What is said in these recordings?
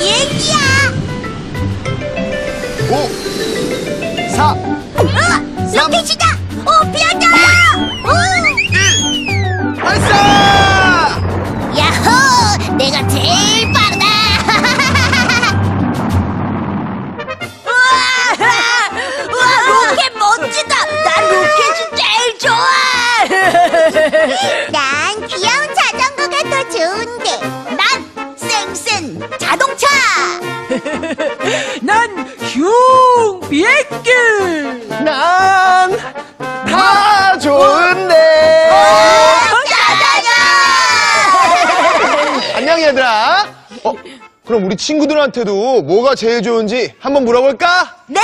や。おさ、ロケ地だ。ピ 그럼 우리 친구들한테도 뭐가 제일 좋은지 한번 물어볼까? 네!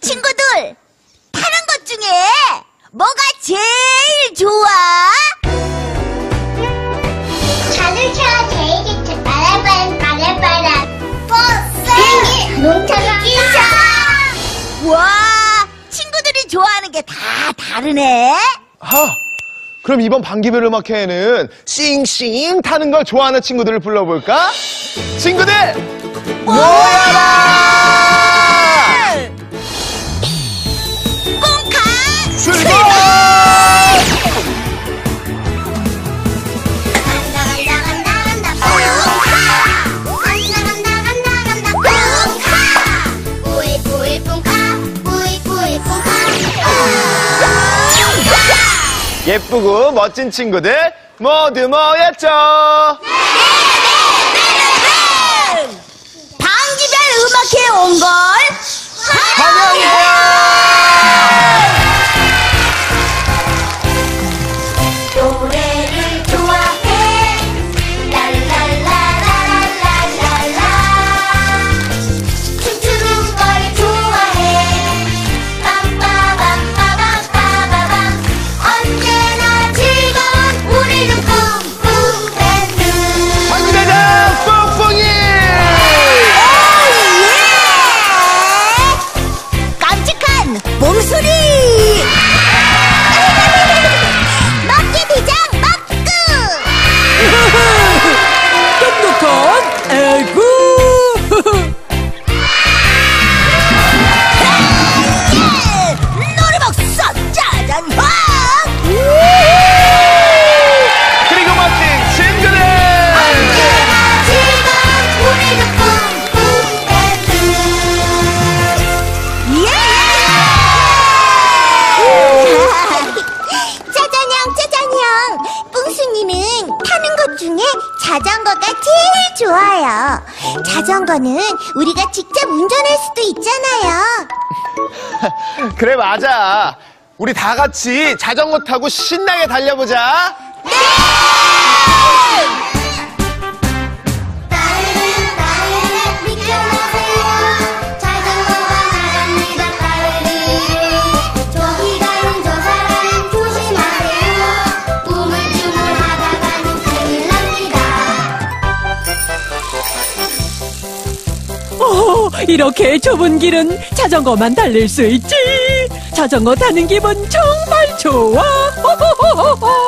친구들, 타는 것 중에 뭐가 제일 좋아? 자동차가 제일 좋죠. 빠라빠라 빠라빠라. 버스. 비행기. 자동차가. 기차. 와, 친구들이 좋아하는 게 다 다르네. 아, 그럼 이번 방기별 음악회에는 싱싱 타는 걸 좋아하는 친구들을 불러볼까? 친구들 모여라! 예쁘고 멋진 친구들 모두 모였죠. 방지별 음악회에 온걸 노래를 중에 자전거가 제일 좋아요 자전거는 우리가 직접 운전할 수도 있잖아요 그래 맞아. 우리 다 같이 자전거 타고 신나게 달려보자. 따 이렇게 좁은 길은 자전거만 달릴 수 있지 자전거 타는 기분 정말 좋아 호호호호호.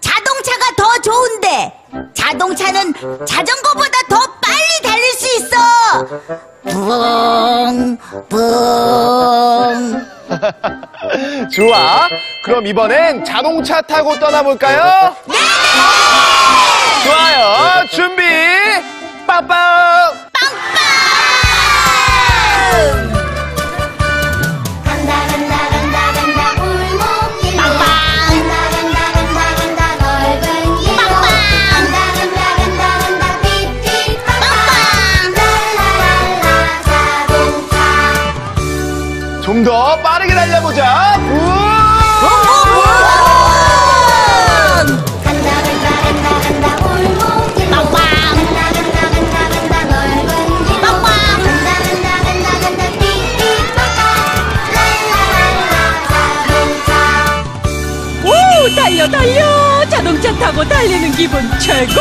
자동차가 더 좋은데 자동차는 자전거보다 더 빨리 달릴 수 있어. 붕, 붕. 좋아. 그럼 이번엔 자동차 타고 떠나볼까요? 네! 좋아요. 준비. 빠빠. 빵빵 랄라랄라 자동차 오 달려 달려! 자동차 타고 달리는 기분 최고